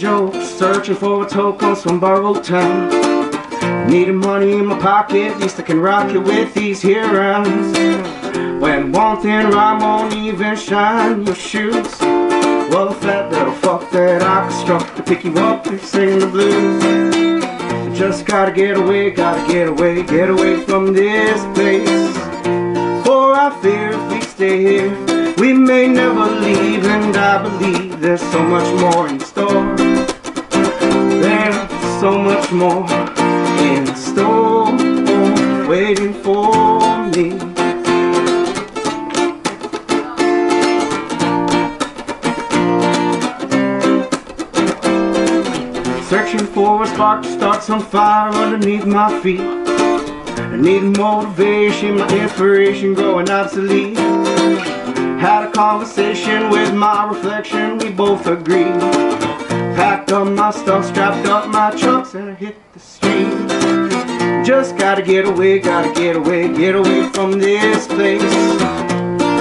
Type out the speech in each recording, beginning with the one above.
joke, searching for a toke on some borrowed time. Needing money in my pocket, at least I can rock it with these here. When one thing rhyme won't even shine your shoes. Well, the fat little fuck that I construct to pick you up and sing the blues. Just gotta get away, gotta get away, get away from this place. For I fear if we stay here, we may never leave, and I believe there's so much more in more in store, waiting for me. Searching for a spark to start some fire underneath my feet. I need motivation, my inspiration growing obsolete. Had a conversation with my reflection, we both agreed. Packed up my stuff, strapped up my trucks, and I hit the street. Just gotta get away, gotta get away, get away from this place.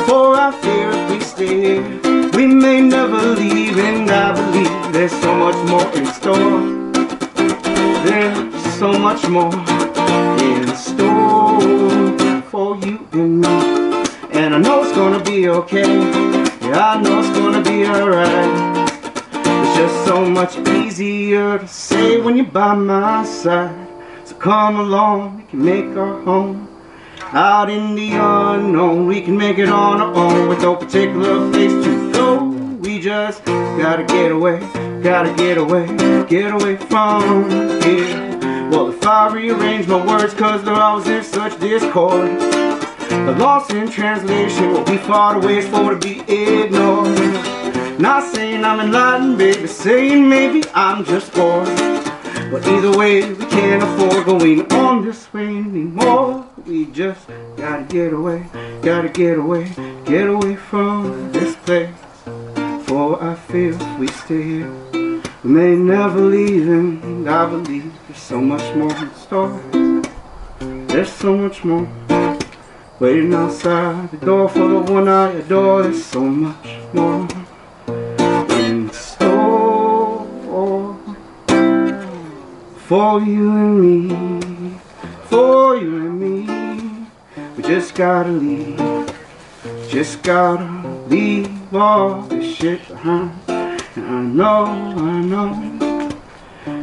For I fear if we stay here, we may never leave, and I believe there's so much more in store. There's so much more in store for you and me. And I know it's gonna be okay. Yeah, I know it's gonna be alright. Just so much easier to say when you're by my side. So come along, we can make our home. Out in the unknown, we can make it on our own with no particular place to go. We just gotta get away, gotta get away, get away from here. Well, if I rearrange my words, cause they're always in such discord, the lost in translation will be far away for to be ignored. Not saying I'm enlightened, baby, saying maybe I'm just bored. But either way, we can't afford going on this way anymore. We just gotta get away, gotta get away, get away from this place. For I feel we stay here, we may never leave, and I believe there's so much more in store. There's so much more waiting outside the door for the one I adore. There's so much more for you and me, for you and me. We just gotta leave, just gotta leave all this shit behind. And I know, I know,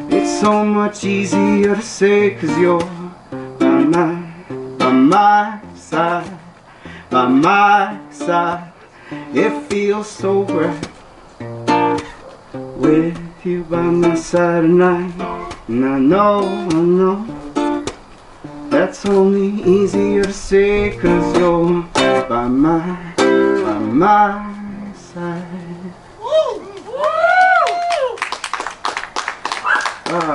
it's so much easier to say cause you're by my, by my side, by my side. It feels so great with you by my side tonight. And I know, I know That's only easier to say Cause you're by my, by my side ah.